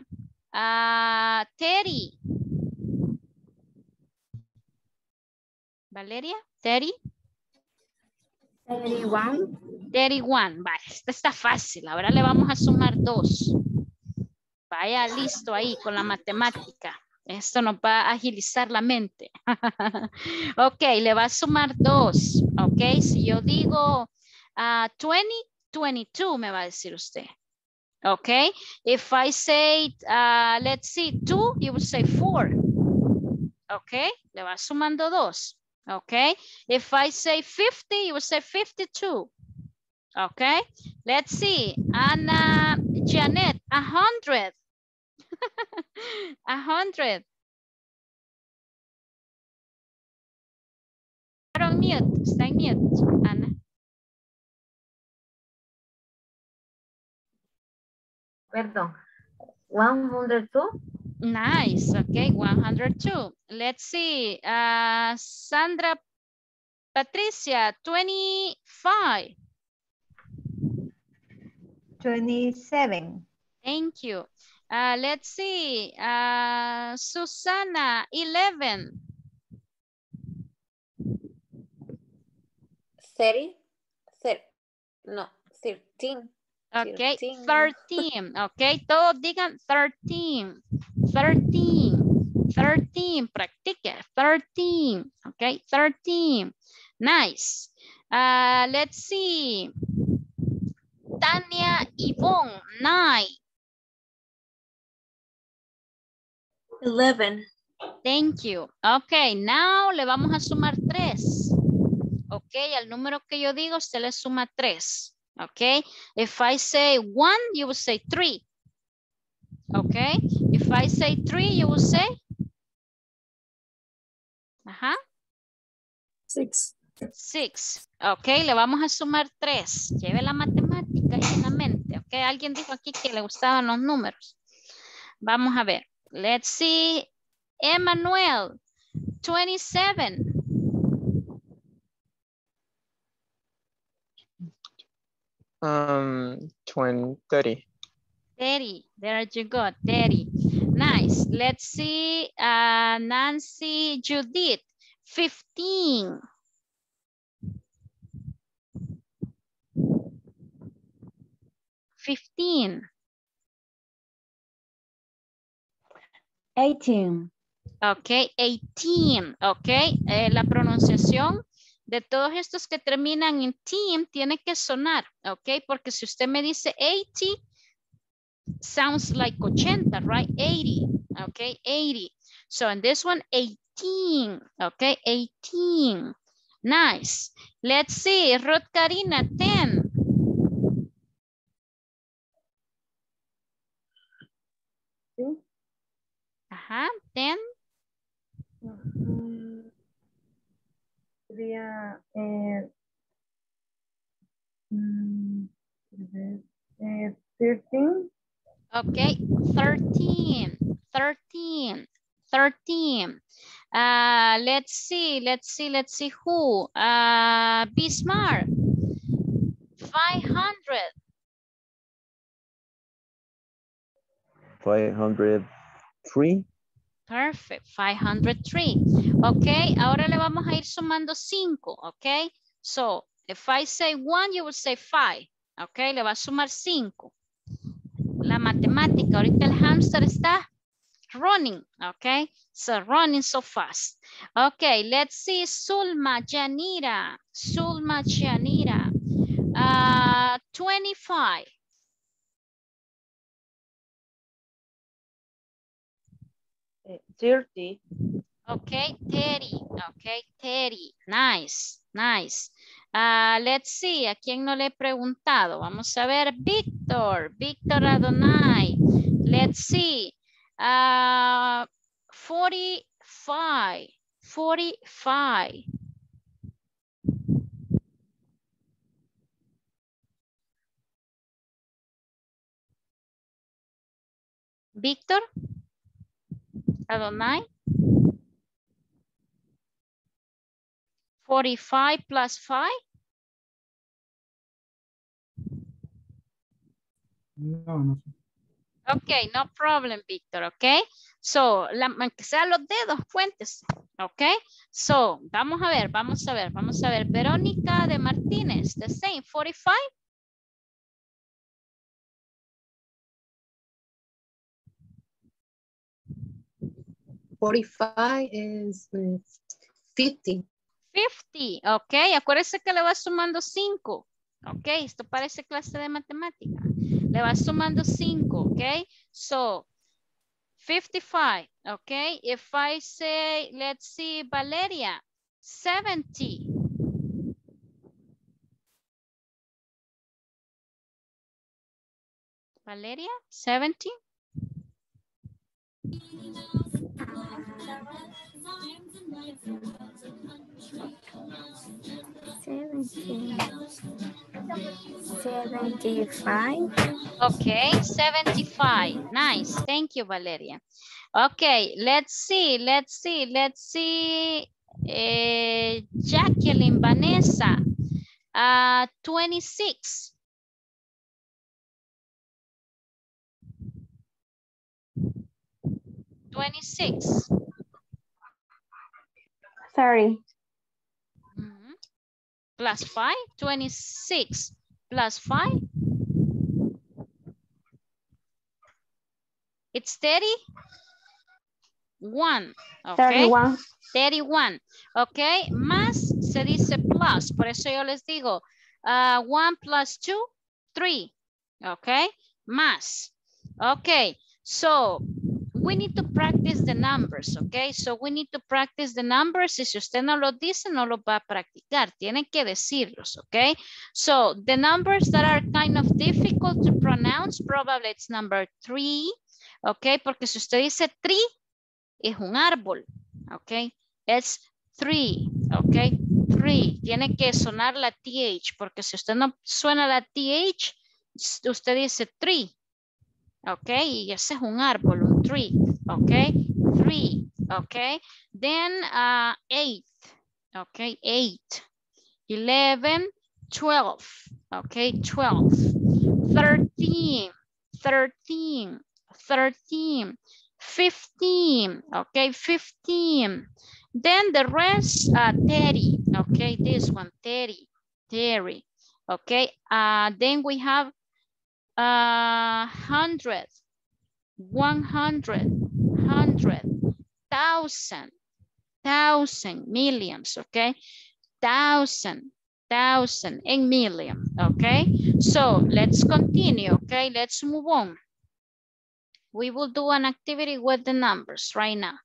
uh, Terry. Valeria, Terry. 31. 31, vale, esta está fácil. Ahora le vamos a sumar dos. Vaya listo ahí con la matemática. Esto nos va a agilizar la mente. ok, le va a sumar dos. Ok, si yo digo 20, 22 me va a decir usted. Ok, if I say, uh, let's see, 2, you would say 4. Ok, le va sumando dos. Ok, if I say 50, you would say 52. Okay, let's see. Anna Janet, a hundred. hundred. on mute, en mute, Ana. Perdón. 102? Nice, okay, 102. Let's see, uh, Sandra Patricia, 25. 27. Thank you. Uh, let's see, uh, Susana, 11. 30? no, 13. Okay, 13. Okay, todos digan 13. 13. 13. Practique. 13. Okay, 13. Nice. Uh, let's see. Tania Yvonne, 9. 11. Thank you. Okay, now le vamos a sumar 3. Ok, al número que yo digo, usted le suma 3. Okay, if I say 1, you will say 3. Okay, if I say 3, you will say? Ajá. 6. 6. Ok, le vamos a sumar 3. Lleve la matemática ahí en la mente. Ok, alguien dijo aquí que le gustaban los números. Vamos a ver. Let's see. Emmanuel, 27. Um, 20, 30. 30. There you go. 30. Nice. Let's see. Uh, Nancy Judith. 15. Fifteen. Eighteen. Ok, 18. Ok, eh, la pronunciación de todos estos que terminan en team tiene que sonar. Ok, porque si usted me dice 80, sounds like 80, right? 80. Ok, 80. So in this one, 18. Ok, 18. Nice. Let's see, Ruth Karina, 10. Ajá, 10. Sería eh, mm, eh, 13. Okay, 13, 13, 13. Uh, let's see, let's see, let's see who. Uh, Bismarck, 500. 503. Perfect, 503. Ok, ahora le vamos a ir sumando 5, ok? So, if I say 1, you will say 5. Ok, le va a sumar 5. La matemática, ahorita el hamster está running, ok? So, running so fast. Ok, let's see, Sulma Janira. Sulma Janira. Uh, 25. 30. Okay, Terry. Okay, Terry. Nice, nice. Uh, let's see, ¿a quién no le he preguntado? Vamos a ver, Víctor. Víctor Adonai. Let's see. Uh, 45. 45. Víctor. Adonai? 45 plus 5? No, no sé. Ok, no problem, Víctor, ok? So, la, aunque sean los dedos, cuéntese, ok? So, vamos a ver, vamos a ver, vamos a ver. Verónica de Martínez, the same, 45? Forty-five is uh, fifty. 50, ok. Acuérdese que le va sumando 5. Ok, esto parece clase de matemática. Le va sumando 5, ok. So, 55, ok. If I say, let's see, Valeria, 70. Valeria, 70? Seventy. Seventy-five. Okay, 75. Nice. Thank you, Valeria. Okay, let's see, let's see, let's see. Eh, Jacqueline, Vanessa, uh, 26. Twenty-six. Thirty. Mhm. Plus five, 26 plus five. It's 30. One. Okay. 31. 31. Ok. Más se dice plus. Por eso yo les digo. uh, one plus two, three. Ok. Más. Ok. So, we need to practice the numbers, okay? So we need to practice the numbers. Y si usted no lo dice, no lo va a practicar. Tiene que decirlos, okay? So the numbers that are kind of difficult to pronounce, probably it's number three, okay? Porque si usted dice tree, es un árbol, okay? It's three, okay? Three. Tiene que sonar la TH, porque si usted no suena la TH, usted dice tree, ok, y ese es un árbol, un tree, ok, three, ok, then uh, eight, ok, eight. eleven, twelve, ok, twelve. thirteen, thirteen, thirteen, fifteen, ok, fifteen, then the rest, uh, thirty, ok, this one, thirty, thirty, ok, uh, then we have uh, hundred, one hundred, hundred, thousand, thousand, millions, okay? Thousand, thousand, and million, okay? So let's continue, okay? Let's move on. We will do an activity with the numbers right now.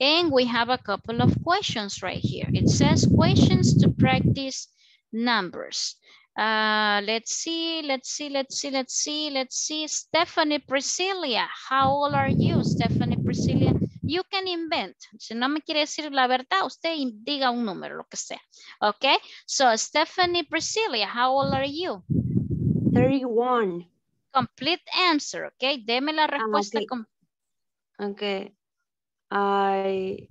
And we have a couple of questions right here. It says questions to practice numbers. Uh, let's see, let's see, let's see, let's see, let's see. Stephanie Priscilla, how old are you, Stephanie Priscilla? You can invent. Si no me quiere decir la verdad, usted diga un número, lo que sea. Okay, so Stephanie Priscilla, how old are you? 31. Complete answer, okay? Deme la respuesta. okay. com- Okay. I...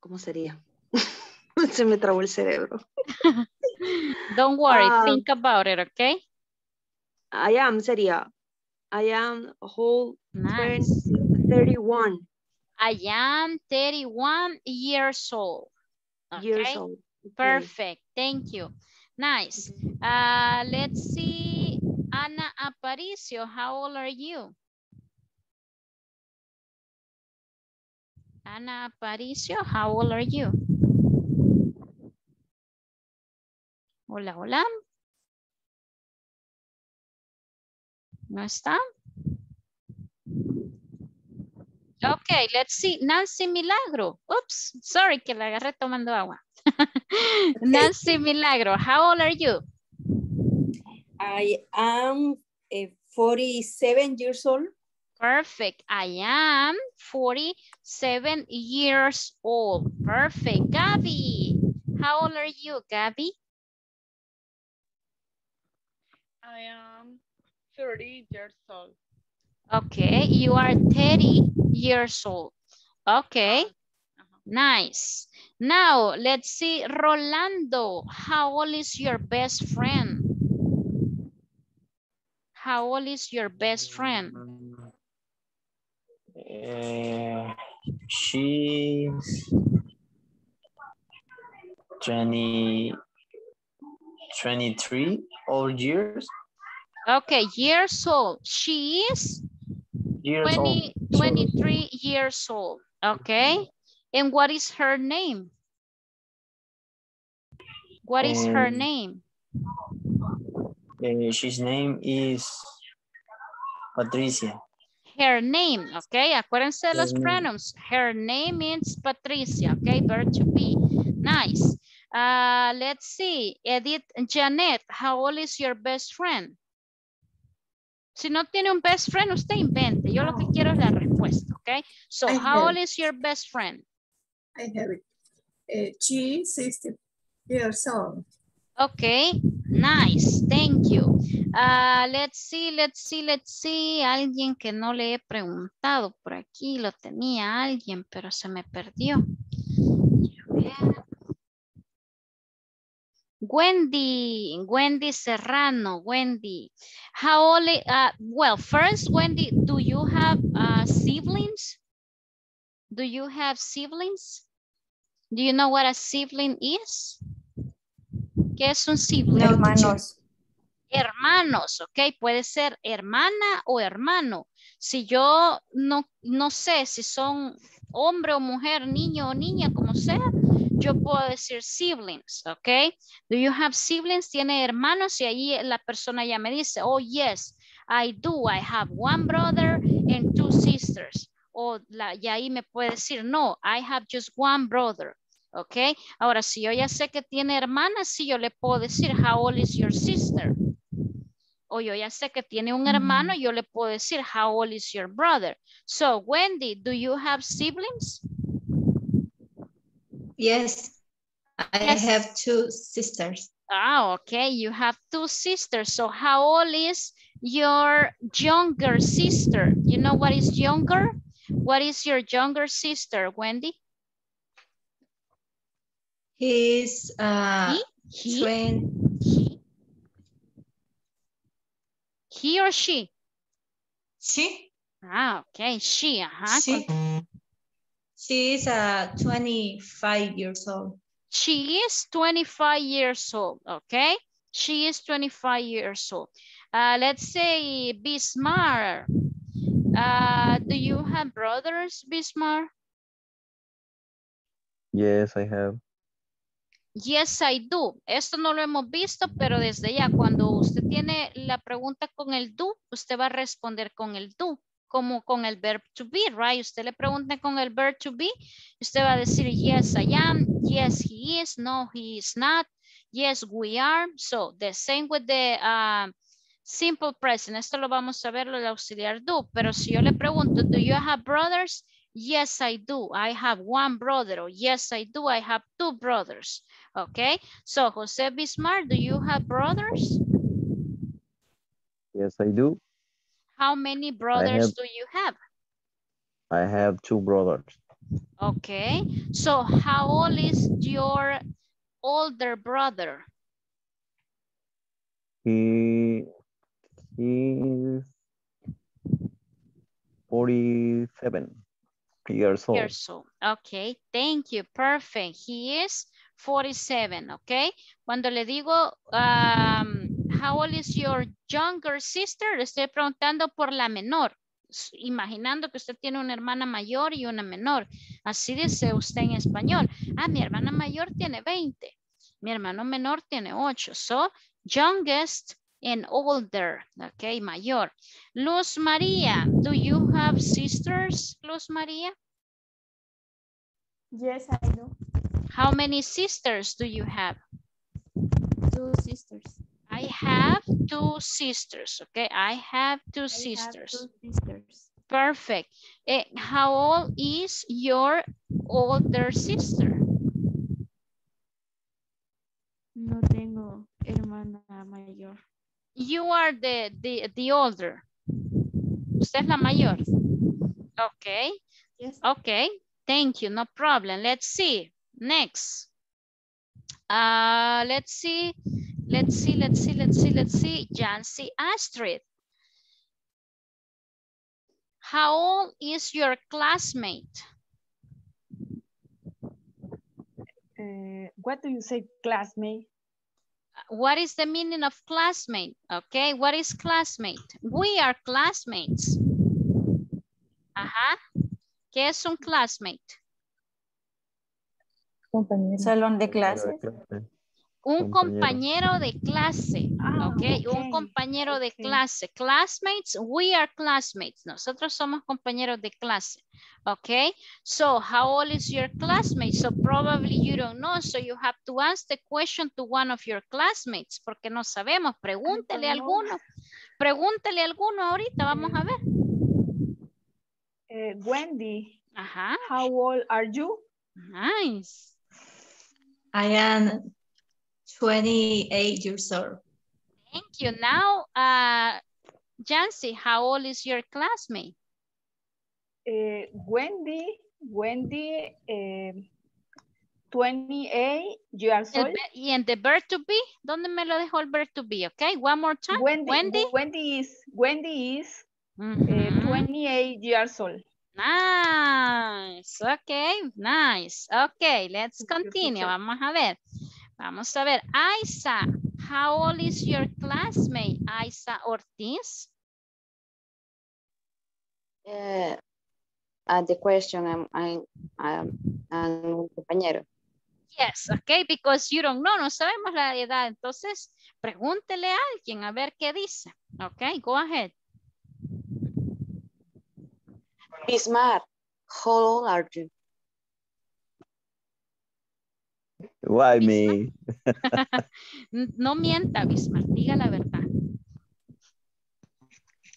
¿Cómo sería? Se me trabó el cerebro. Don't worry, Ah. think about it, okay? I am sería. I am whole Nice. 31 I am 31 years old. years okay? old. Okay. Perfect. Thank you. Nice. Uh, let's see. Ana Aparicio, how old are you? Ana Aparicio, how old are you? Hola, hola. ¿No está? Okay, let's see. Nancy Milagro. Oops, sorry que la agarré tomando agua. Nancy Milagro, how old are you? I am eh, 47 years old. Perfect. I am 47 years old. Perfect. Gabby, how old are you, Gabby? I am 30 years old. Okay, you are 30 years old. Okay. Nice. Now, let's see, Rolando, how old is your best friend? How old is your best friend? Uh, she's 20, 23 old years. Okay, years old. She is Years 20, old. 23 years old. Okay. And what is her name? What is her Um, name? Uh, she's name is Patricia. Her name, okay? Acuérdense de los Her name. Her name is Patricia, okay? Verb to be. Nice. Uh, let's see. Edith Janet, how old is your best friend? Si no tiene un best friend, usted invente. Yo lo que quiero es la respuesta, okay? So, I how old it. is your best friend? I have it. Uh, she is 60 years old. Okay, nice, thank you. Ah, let's see, let's see, let's see. Alguien que no le he preguntado por aquí, lo tenía alguien, pero se me perdió. Ver. Wendy, Wendy Serrano, Wendy. How old, uh, well, first, Wendy, do you have uh, siblings? Do you have siblings? Do you know what a sibling is? ¿Qué es un sibling? Hermanos. Hermanos, ok, puede ser hermana o hermano. Si yo no, no sé si son hombre o mujer, niño o niña, como sea, yo puedo decir siblings, ok. Do you have siblings? Tiene hermanos y ahí la persona ya me dice, oh yes, I do. I have one brother and two sisters. O la, y ahí me puede decir, no, I have just one brother. ¿Ok? Ahora, si yo ya sé que tiene hermanas, sí yo le puedo decir, how old is your sister? O yo ya sé que tiene un hermano, yo le puedo decir, how old is your brother? So, Wendy, do you have siblings? Yes, I Yes. have two sisters. Ah, okay, you have two sisters. So, how old is your younger sister? You know what is younger? What is your younger sister, Wendy? He's uh, He? twen- He or she? she, Ah, okay, she, ajá. she, con- she is uh, 25 years old. She is 25 years old, okay? She is 25 years old. Uh, let's say Bismarck. Uh, do you have brothers, Bismarck? Yes, I have. Yes, I do. Esto no lo hemos visto, pero desde ya, cuando usted tiene la pregunta con el do, usted va a responder con el do, como con el verb to be, right? Usted le pregunta con el verb to be, usted va a decir, yes, I am, yes, he is, no, he is not, yes, we are. So, the same with the um, simple present. Esto lo vamos a ver, el auxiliar do, pero si yo le pregunto, do you have brothers? Yes, I do. I have one brother. Yes, I do. I have two brothers. Okay. So, Jose Bismarck, do you have brothers? Yes, I do. How many brothers have- do you have? I have two brothers. Okay. So, how old is your older brother? He he's 47 years old. Years old. Okay. Thank you. Perfect. He is 47. Okay. Cuando le digo, um, how old is your younger sister? Le estoy preguntando por la menor. Imaginando que usted tiene una hermana mayor y una menor. Así dice usted en español. Ah, mi hermana mayor tiene 20. Mi hermano menor tiene 8. So, youngest and older. Ok, mayor. Luz María, do you have sisters, Luz María? Yes, I do. How many sisters do you have? Two sisters. I have two sisters, okay? I have two I have sisters. two sisters. Perfect. Eh, how old is your older sister? No tengo hermana mayor. You are the, the, the older. Usted es la mayor. Okay. Yes. Okay. thank you, no problem. Let's see, next. Uh, let's see, let's see, let's see, let's see, let's see. Jancy Astrid. How old is your classmate? Uh, what do you say, classmate? What is the meaning of classmate? Okay, what is classmate? We are classmates. Ajá. ¿Qué es un classmate? Salón de clases. Un compañero de clase, Ah, ok, un compañero de clase. Classmates, we are classmates. Nosotros somos compañeros de clase, ok. So, how old is your classmate? So, probably you don't know, so you have to ask the question to one of your classmates, porque no sabemos. Pregúntele a alguno. Pregúntele a alguno ahorita, vamos a ver. Eh, Wendy, Ajá, how old are you? nice. I am 28 years old. Thank you. Now, uh, Jancy, how old is your classmate? Eh, Wendy, Wendy, eh, 28 years old. ve- y en the verb to be, ¿dónde me lo dejó el verb to be? Ok, one more time. Wendy, Wendy. Wendy is, Wendy is eh, Ujú. 28 years old. Nice, ok, nice. Ok, let's continue. Vamos a ver. Vamos a ver. Isa, how old is your classmate? Isa Ortiz? Uh, the question, I'm, I'm, I'm, I'm un compañero. Yes, ok, because you don't know, no sabemos la edad. Entonces, pregúntele a alguien a ver qué dice. Ok, go ahead. Bismarck, how old are you? Why me? No mienta, Bismarck, diga la verdad.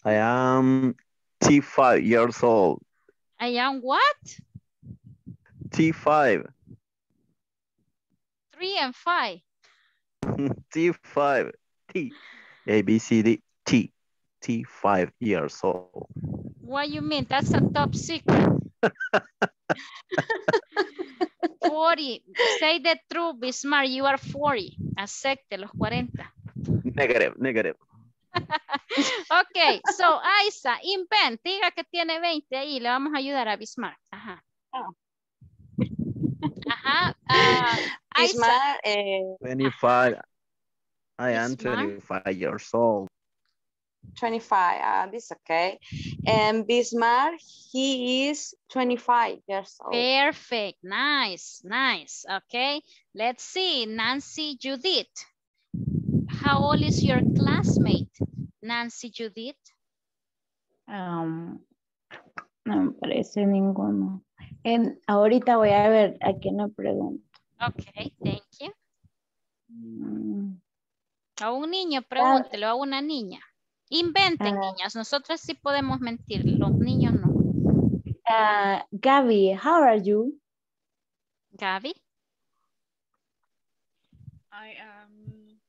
I am T5 years old. I am what? T5. Three and five. T5. T. A, B, C, D. T. T5 years old. What you mean? That's a top secret. 40. Say the truth, Bismarck. You are 40. Acepte los 40. Negative, negative. Ok, so Isa, invent. Diga que tiene 20 ahí. Le vamos a ayudar a Bismarck. Ajá. Ajá. ah, Isa. Bismarck, eh, 25. I am Bismarck. 25 years old. 25, uh, this okay. And Bismarck, he is 25 years old. Perfect. Nice. Nice. Okay. Let's see. Nancy Judith. How old is your classmate? Nancy Judith. Am, no me parece ninguno. En, ahorita voy a ver a quién le pregunto. Okay. Thank you. Mm, A un niño, pregúntelo, a una niña. Inventen, Ah. niñas. Nosotros sí podemos mentir, los niños no. ah, Gaby, how are you? Gaby. I am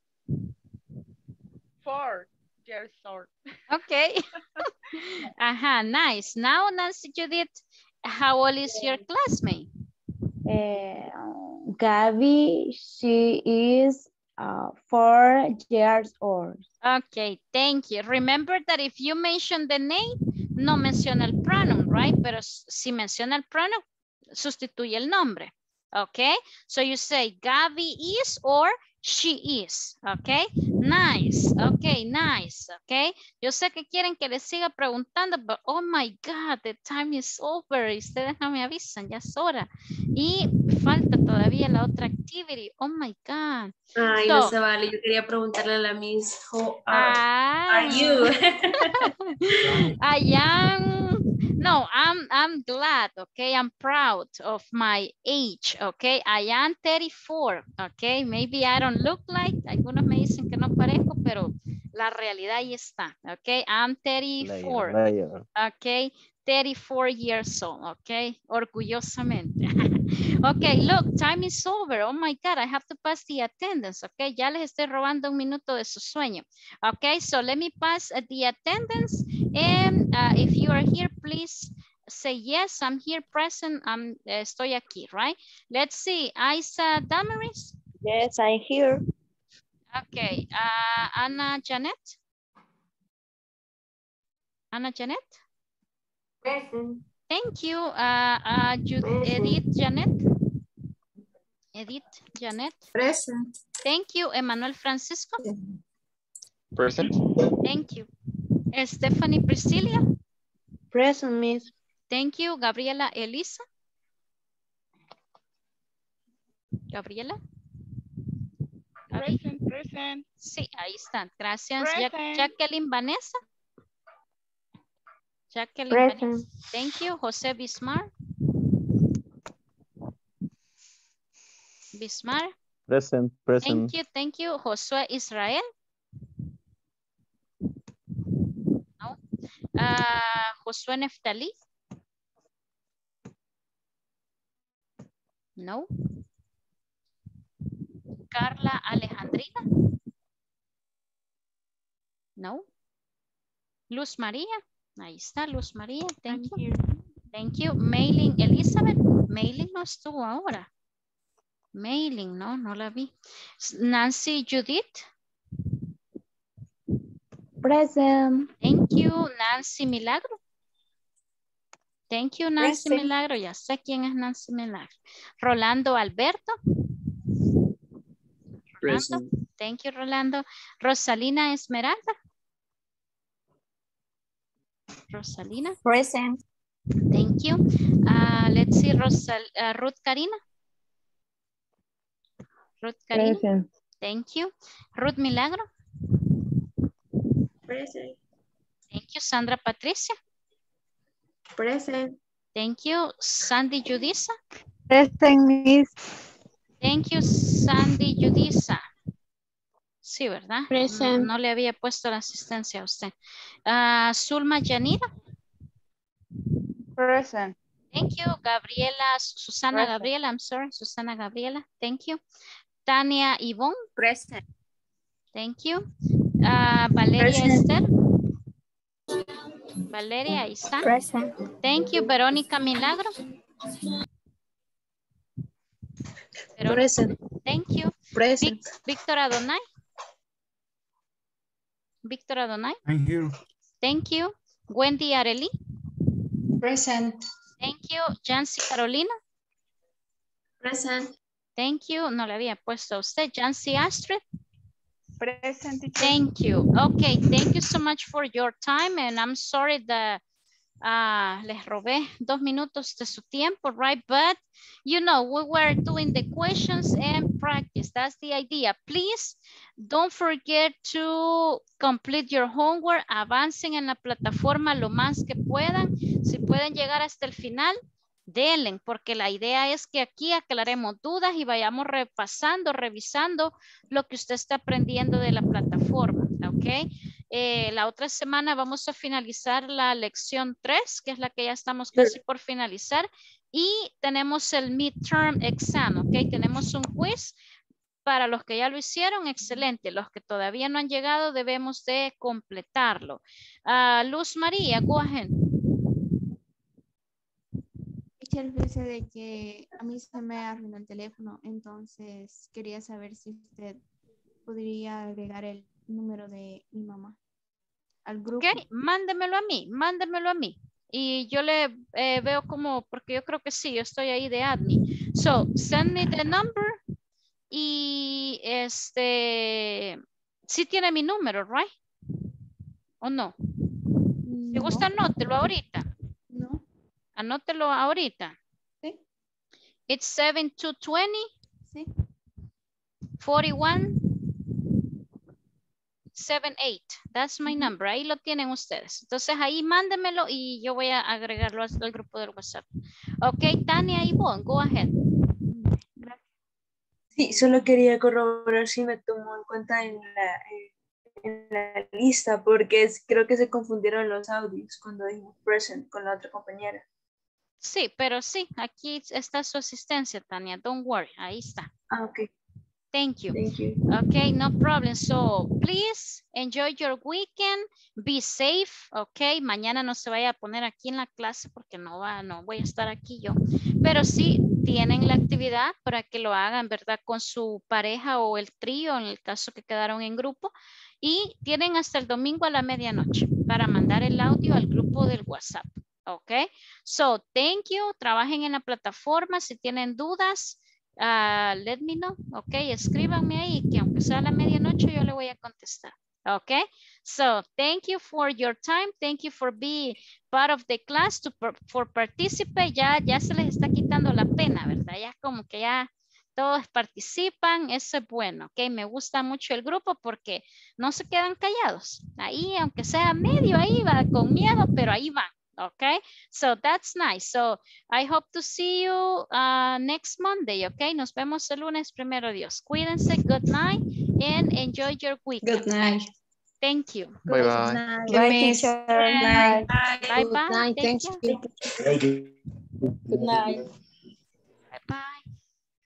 four years old. Okay. Ajá, nice. Now, Nancy Judith, how old is your classmate? Eh, Gaby, she is uh, four years old. Okay, thank you. Remember that if you mention the name, no menciona el pronoun, right? Pero si menciona el pronoun, sustituye el nombre. Okay, so you say Gaby is or she is. Okay, nice. Okay, nice. Okay, yo sé que quieren que les siga preguntando, but oh my God, the time is over. Y ustedes no me avisan, ya es hora. Y falta todavía la otra activity. Oh my God. Ay, no So- se vale. Yo quería preguntarle a la Miss, how are, Ah. are you? I am, no, I'm, I'm glad, okay? I'm proud of my age, okay? I am 34, okay? Maybe I don't look like, algunos me dicen que no parezco, pero la realidad ahí está, okay? I'm 34, Layer, layer. okay? 34 years old, okay? Orgullosamente. okay, look, time is over. Oh my God, I have to pass the attendance, okay? Ya les estoy robando un minuto de su sueño. Okay, so let me pass uh, the attendance. And uh, if you are here, please say yes, I'm here present, I'm, estoy aquí, right? Let's see, Isa Damaris. Yes, I'm here. Okay, uh, Anna Janet. Anna Janet. Present. Thank you. Uh, uh, Edith Janet. Edith Janet. Present. Thank you. Emmanuel Francisco. Present. Thank you. Stephanie Priscilla. Present, Miss. Thank you. Gabriela Elisa. Gabriela. Present, present. Sí, ahí están. Gracias. Present. Jacqueline Vanessa. Jacqueline Present. Thank you. José Bismar. Bismar. Present, present. Thank you, thank you. Josué Israel. No. Ah, Josué Neftalí. No. Carla Alejandrina. No. Luz María. Ahí está Luz María. Thank you. Thank you. Mailing Elizabeth. Mailing no estuvo ahora. Mailing, no, no la vi. Nancy Judith. Present. Thank you. Nancy Milagro. Thank you, Nancy Present. Milagro. Ya sé quién es Nancy Milagro. Rolando Alberto. Rolando. Thank you, Rolando. Rosalina Esmeralda. Rosalina. Present. Thank you. Uh, let's see, Rosal uh, Ruth Karina. Ruth Karina. Present. Thank you. Ruth Milagro. Present. Thank you. Sandra Patricia. Present. Thank you. Sandy Judisa. Present, Miss. Thank you, Sandy Judisa. Sí, ¿verdad? No- Present. No, le había puesto la asistencia a usted. Ah, Zulma Yanira. Present. Thank you. Gabriela, Susana Present. Gabriela, I'm sorry, Susana Gabriela. Thank you. Tania Ivonne. Present. Thank you. Ah, Valeria Present. Esther. Valeria, ahí está. Present. Thank you. Verónica Milagro. Verónica, Present. Thank you. Present. Vic- Víctor Adonai. Víctor Adonai. I'm here. Thank you. Wendy Areli. Present. Thank you. Jancy Carolina. Present. Thank you. No le había puesto a usted. Jancy Astrid. Present. Thank you. Okay, thank you so much for your time and I'm sorry that uh, les robé dos minutos de su tiempo, right? But, you know, we were doing the questions and practice. That's the idea. Please don't forget to complete your homework. Avancen en la plataforma lo más que puedan. Si pueden llegar hasta el final, denle, porque la idea es que aquí aclaremos dudas y vayamos repasando, revisando lo que usted está aprendiendo de la plataforma, ¿ok? Eh, la otra semana vamos a finalizar la lección 3, que es la que ya estamos casi por finalizar, y tenemos el midterm exam, ¿ok? Tenemos un quiz para los que ya lo hicieron, excelente. Los que todavía no han llegado, debemos de completarlo. Ah, Luz María, go ahead. De que a mí se me arruinó el teléfono, entonces quería saber si usted podría agregar el número de mi mamá al grupo. Ok, mándemelo a mí, mándemelo a mí. Y yo le eh, veo como, porque yo creo que sí, yo estoy ahí de admin. So, send me the number y este, sí tiene mi número, right? ¿O no? ¿Te gusta? Anótelo ahorita. No. Anótelo ahorita. Sí. It's 7220 Sí. 41 78. That's my number. Ahí lo tienen ustedes. Entonces ahí mándenmelo y yo voy a agregarlo al, al grupo del WhatsApp. Ok, Tania y Ivonne, go ahead. Sí, solo quería corroborar si me tomó en cuenta en la, en la lista, porque es- creo que se confundieron los audios cuando dijimos present con la otra compañera. Sí, pero sí, aquí está su asistencia, Tania. Don't worry. Ahí está. Ah, ok. Thank you. Thank you. Okay, no problem. So please enjoy your weekend. Be safe. Okay, mañana no se vaya a poner aquí en la clase porque no va, no voy a estar aquí yo. Pero sí tienen la actividad para que lo hagan, ¿verdad? Con su pareja o el trío, en el caso que quedaron en grupo. Y tienen hasta el domingo a la medianoche para mandar el audio al grupo del WhatsApp. Ok, so thank you. Trabajen en la plataforma. Si tienen dudas, ah, let me know. Ok, escríbanme ahí que aunque sea la medianoche yo le voy a contestar. Ok, so thank you for your time. Thank you for being part of the class, to, for participate. Ya, ya se les está quitando la pena, ¿verdad? Ya como que ya todos participan, eso es bueno, ok. Me gusta mucho el grupo porque no se quedan callados. Ahí, aunque sea medio, ahí va con miedo, pero ahí van. Okay, so that's nice. So I hope to see you uh, next Monday. Okay, nos vemos el lunes primero Dios. Cuídense. Good night and enjoy your week. Good night. Thank you. Bye bye. Bye, miss. teacher. Bye. Bye. Bye Good bye. night. Take Thank care. you. Good night. Bye bye.